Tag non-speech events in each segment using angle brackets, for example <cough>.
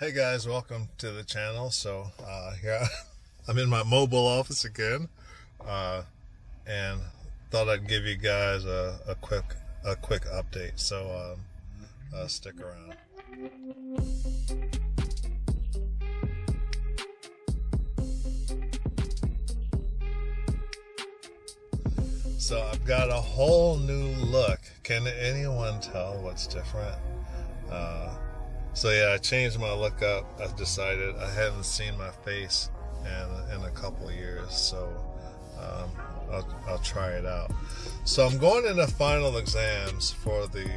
Hey guys, welcome to the channel. So uh, here <laughs> I'm in my mobile office again, uh, and thought I'd give you guys a, a quick a quick update. So um, uh, stick around. So I've got a whole new look. Can anyone tell what's different? Uh, so yeah, I changed my look up. I decided I hadn't seen my face in in a couple years, so um, I'll, I'll try it out. So I'm going into final exams for the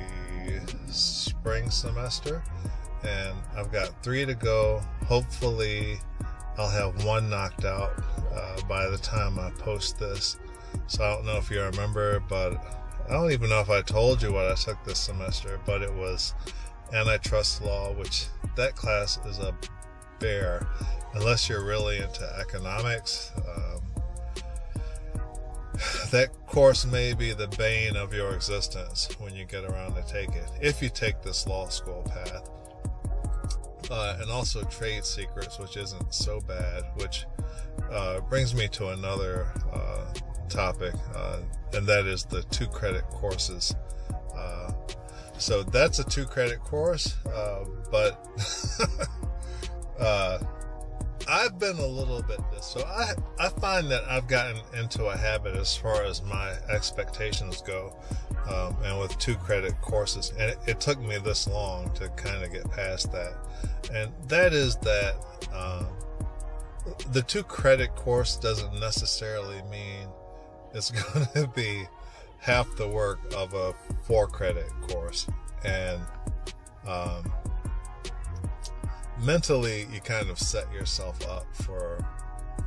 spring semester, and I've got three to go. Hopefully, I'll have one knocked out uh, by the time I post this. So I don't know if you remember, but I don't even know if I told you what I took this semester, but it was antitrust law, which that class is a bear unless you're really into economics. Um, that course may be the bane of your existence when you get around to take it, if you take this law school path. Uh, and also trade secrets, which isn't so bad, which uh, brings me to another uh, topic, uh, and that is the two credit courses. So that's a two credit course, uh, but <laughs> uh, I've been a little bit this so I I find that I've gotten into a habit as far as my expectations go, um, and with two credit courses, and it, it took me this long to kind of get past that, and that is that. Um, the two credit course doesn't necessarily mean it's <laughs> going to be half the work of a four credit course. And um, mentally, you kind of set yourself up for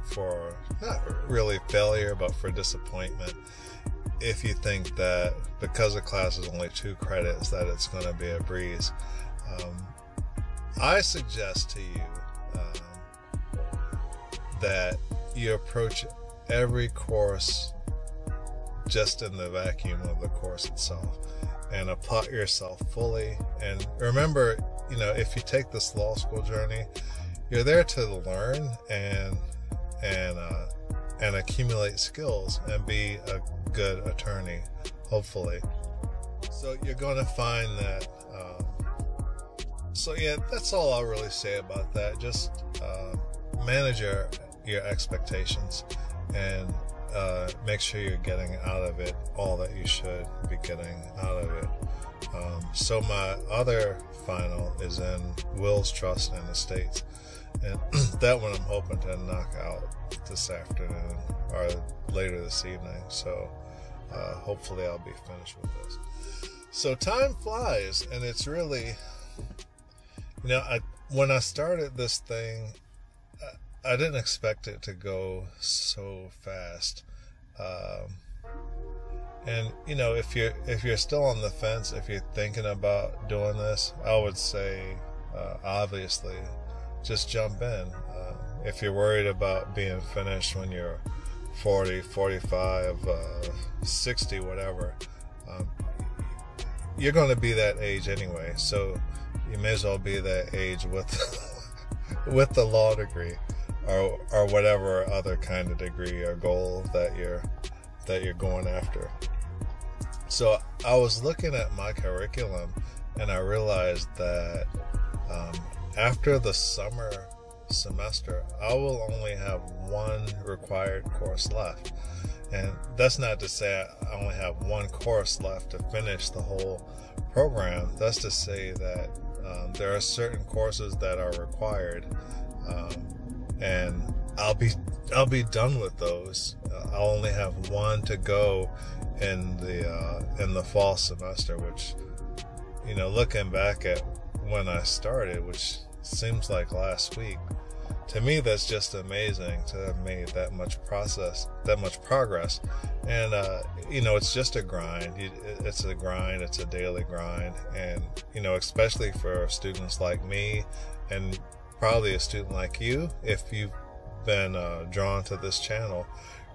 for not really failure, but for disappointment if you think that because a class is only two credits that it's going to be a breeze. Um, I suggest to you um, that you approach every course just in the vacuum of the course itself and apply yourself fully. And remember, you know, if you take this law school journey, you're there to learn and and uh, and accumulate skills and be a good attorney, hopefully. So you're going to find that. Um, so yeah, that's all I'll really say about that. Just uh, manage your your expectations and uh, make sure you're getting out of it all that you should be getting out of it. Um, so my other final is in wills, trust, and estates, and <clears throat> that one I'm hoping to knock out this afternoon or later this evening. So uh, hopefully I'll be finished with this. So time flies, and it's really, you know, I when I started this thing, I didn't expect it to go so fast. Um, and you know, if you're if you're still on the fence, if you're thinking about doing this, I would say, uh, obviously, just jump in. Uh, if you're worried about being finished when you're 40, 45, uh, 60, whatever, um, you're going to be that age anyway. So you may as well be that age with <laughs> with the law degree or or whatever other kind of degree or goal that you're that you're going after. So I was looking at my curriculum and I realized that um, after the summer semester, I will only have one required course left. And that's not to say I only have one course left to finish the whole program. That's to say that um, there are certain courses that are required. Um, and I'll be I'll be done with those. Uh, I'll only have one to go in the uh, in the fall semester, which you know, looking back at when I started, which seems like last week, to me that's just amazing to have made that much process, that much progress, and uh, you know, it's just a grind. It's a grind. It's a daily grind, and you know, especially for students like me, and probably a student like you if you've been uh, drawn to this channel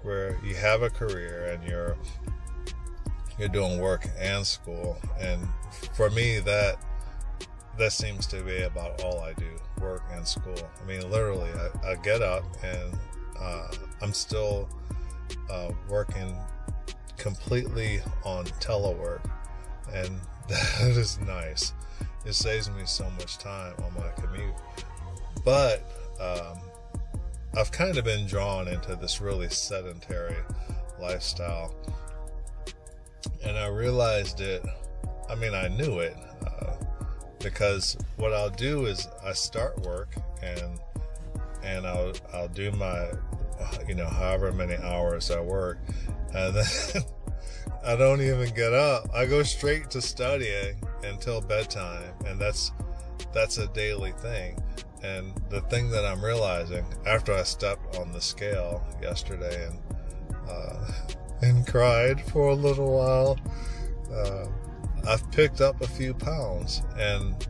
where you have a career and you're you're doing work and school and for me that that seems to be about all I do work, and school. I mean, literally, I, I get up and uh, I'm still uh, working completely on telework, and <laughs> that is nice. It saves me so much time on my commute. But um, I've kind of been drawn into this really sedentary lifestyle. And I realized it, I mean, I knew it uh, because what I'll do is I start work and and I'll I'll do my you know however many hours I work and then <laughs> I don't even get up. I go straight to studying until bedtime and that's that's a daily thing. And the thing that I'm realizing after I stepped on the scale yesterday and uh, and cried for a little while, uh, I've picked up a few pounds, and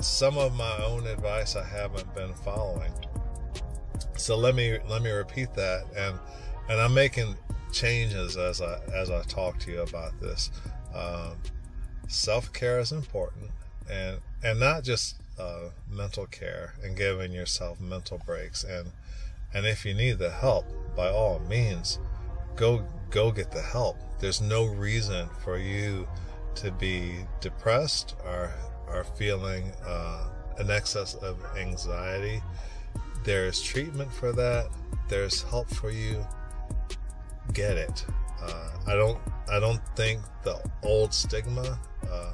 some of my own advice I haven't been following. So let me let me repeat that, and and I'm making changes as I as I talk to you about this. Um, Self care is important, and and not just uh, mental care and giving yourself mental breaks. And and if you need the help by all means go go get the help. There's no reason for you to be depressed or or feeling uh, an excess of anxiety. There's treatment for that. There's help for you. Get it. Uh, i don't i don't think the old stigma uh,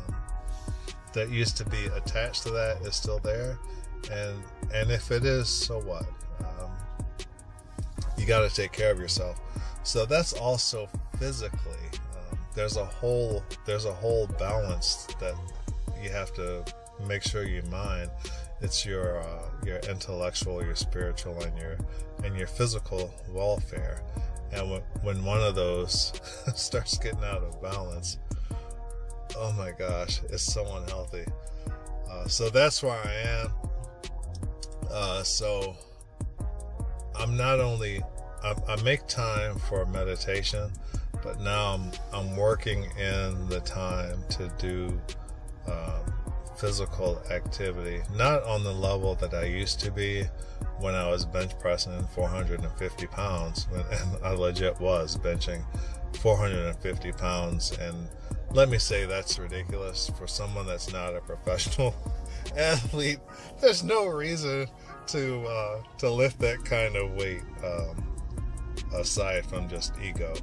that used to be attached to that is still there, and and if it is, so what? Um, you got to take care of yourself. So that's also physically. Um, there's a whole there's a whole balance that you have to make sure you mind. It's your uh, your intellectual, your spiritual, and your and your physical welfare. And when, when one of those <laughs> starts getting out of balance, oh my gosh, it's so unhealthy. Uh, so that's where I am. Uh, so I'm not only I, I, make time for meditation, but now I'm I'm working in the time to do um, physical activity, not on the level that I used to be when I was bench pressing 450 pounds, <laughs> and I legit was benching 450 pounds and let me say that's ridiculous for someone that's not a professional <laughs> athlete. There's no reason to uh, to lift that kind of weight um, aside from just ego.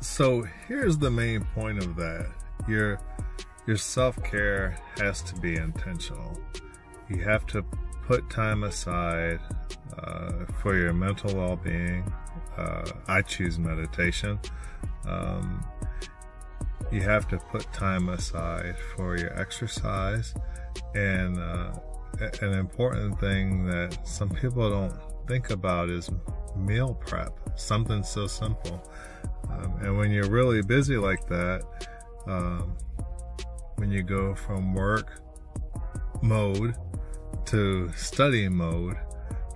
So here's the main point of that: your your self care has to be intentional. You have to put time aside uh, for your mental well being. Uh, I choose meditation. Um, you have to put time aside for your exercise. And uh, an important thing that some people don't think about is meal prep, something so simple. Um, and when you're really busy like that, um, when you go from work mode to study mode,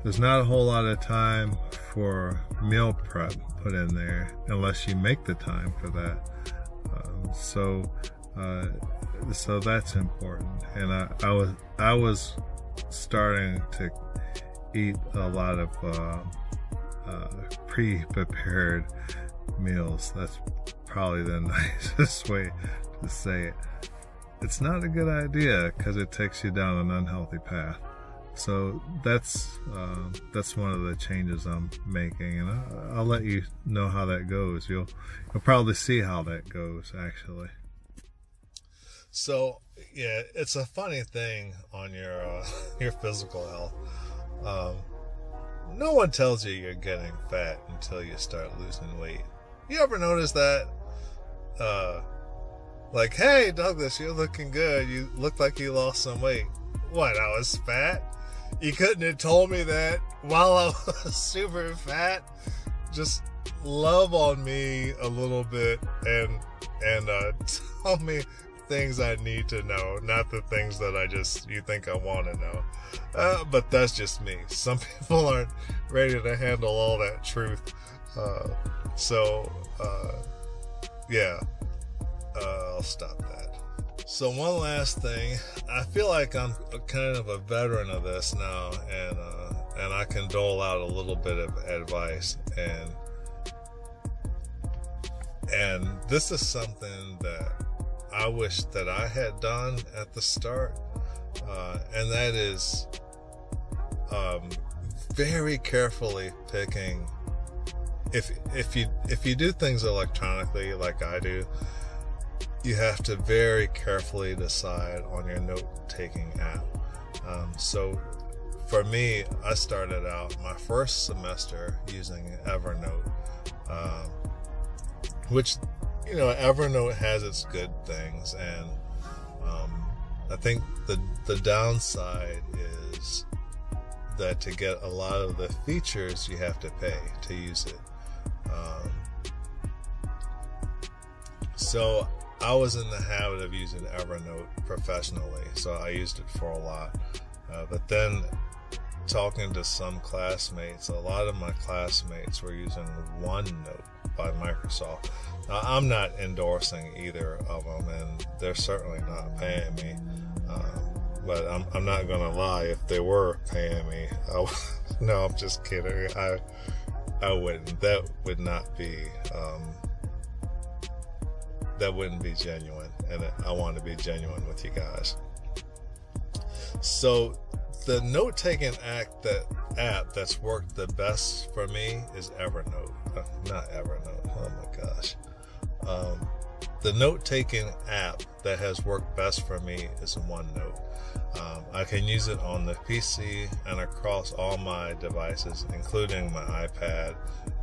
there's not a whole lot of time for meal prep put in there unless you make the time for that. Um, so, uh, so that's important. And I, I was, I was starting to eat a lot of uh, uh, pre-prepared meals. That's probably the <laughs> nicest way to say it. It's not a good idea because it takes you down an unhealthy path. So that's uh, that's one of the changes I'm making, and I, will let you know how that goes. You'll you'll probably see how that goes actually. So yeah, it's a funny thing on your uh, <laughs> your physical health. Um, no one tells you you're getting fat until you start losing weight. You ever notice that? Uh, like, hey Douglas, you're looking good. You look like you lost some weight. What? I was fat you couldn't have told me that while I <laughs> was super fat. Just love on me a little bit and and uh, <laughs> tell me things I need to know, not the things that I just you think I want to know. Uh, but that's just me. <laughs> Some people aren't ready to handle all that truth. Uh, so uh, yeah, uh, I'll stop that. So one last thing, I feel like I'm kind of a veteran of this now, and uh, and I can dole out a little bit of advice, and and this is something that I wish that I had done at the start, uh, and that is um, very carefully picking if if you if you do things electronically like I do, you have to very carefully decide on your note taking app. Um, so for me, I started out my first semester using Evernote, um, which you know Evernote has its good things, and um, I think the the downside is that to get a lot of the features you have to pay to use it. Um, so I was in the habit of using Evernote professionally, so I used it for a lot. Uh, but then talking to some classmates, a lot of my classmates were using OneNote by Microsoft. Now, I'm not endorsing either of them, and they're certainly not paying me. Um, but I'm, I'm not going to lie, if they were paying me, I, <laughs> no, I'm just kidding. I, I wouldn't. That would not be, um, that wouldn't be genuine. And I want to be genuine with you guys. So the note taking act that app that's worked the best for me is Evernote. Uh, not Evernote. Oh my gosh. Um, the note taking app that has worked best for me is OneNote. Um, I can use it on the PC and across all my devices, including my iPad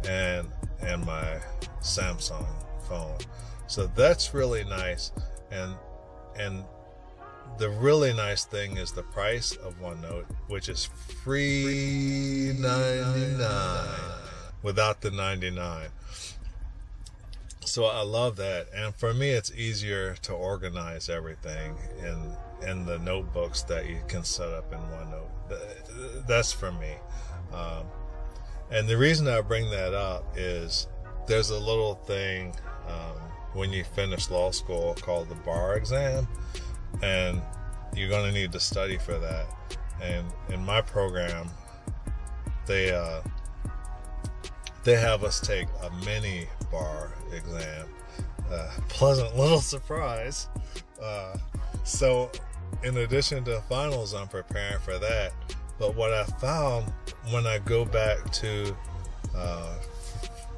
and and my Samsung phone. So that's really nice. And and the really nice thing is the price of OneNote, which is free 99 without the 99. So I love that. And for me, it's easier to organize everything in in the notebooks that you can set up in OneNote. That's for me. Um, and the reason I bring that up is there's a little thing um, when you finish law school called the bar exam, and you're going to need to study for that. And in my program, they uh, they have us take a mini bar exam. Uh, <laughs> pleasant little surprise. Uh, so, in addition to finals, I'm preparing for that. But what I found when I go back to uh,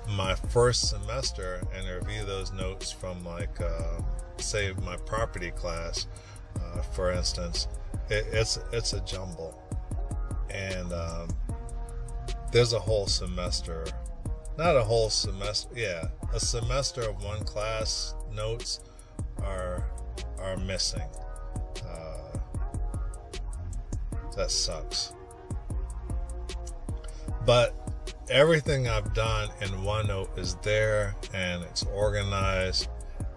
my first semester and review those notes from, like, uh, say, my property class, uh, for instance, it, it's it's a jumble, and um, there's a whole semester not a whole semester yeah a semester of one class notes are are missing. Uh, that sucks. But everything i've done in onenote is there and it's organized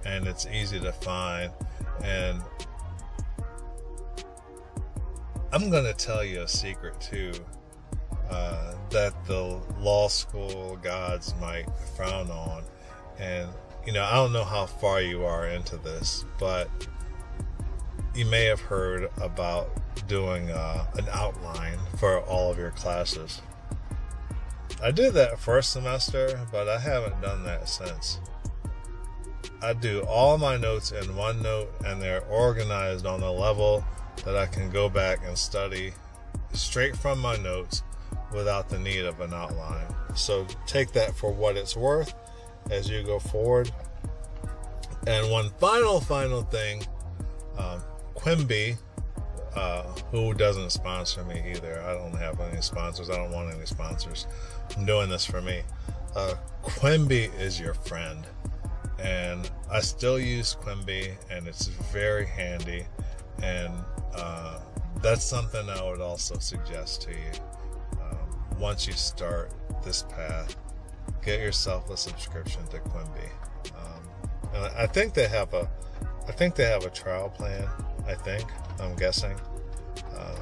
and it's easy to find and i'm going to tell you a secret too uh, that the law school gods might frown on. And, you know, I don't know how far you are into this, but you may have heard about doing uh, an outline for all of your classes. I did that first semester, but I haven't done that since. I do all my notes in OneNote and they're organized on a level that I can go back and study straight from my notes without the need of an outline. So take that for what it's worth as you go forward. And one final, final thing um, Quimbee, uh, who doesn't sponsor me either. I don't have any sponsors. I don't want any sponsors. I'm doing this for me. Uh, Quimbee is your friend. And I still use Quimbee, and it's very handy. And uh, that's something I would also suggest to you once you start this path, get yourself a subscription to Quimbee. Um, I think they have a, I think they have a trial plan. I think I'm guessing. Uh,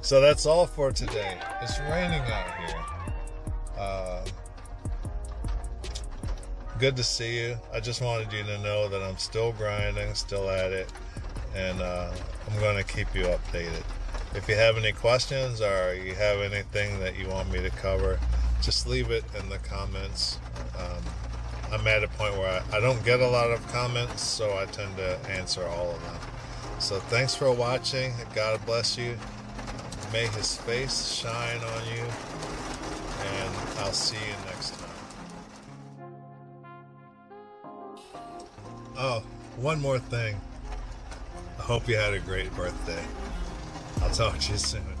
so that's all for today. It's raining out here. Uh, good to see you. I just wanted you to know that I'm still grinding, still at it, and uh, I'm going to keep you updated. If you have any questions or you have anything that you want me to cover, just leave it in the comments. Um, I'm at a point where I, I don't get a lot of comments, so I tend to answer all of them. So thanks for watching. God bless you. May his face shine on you. And I'll see you next time. Oh, one more thing. I hope you had a great birthday. I'll talk to you soon.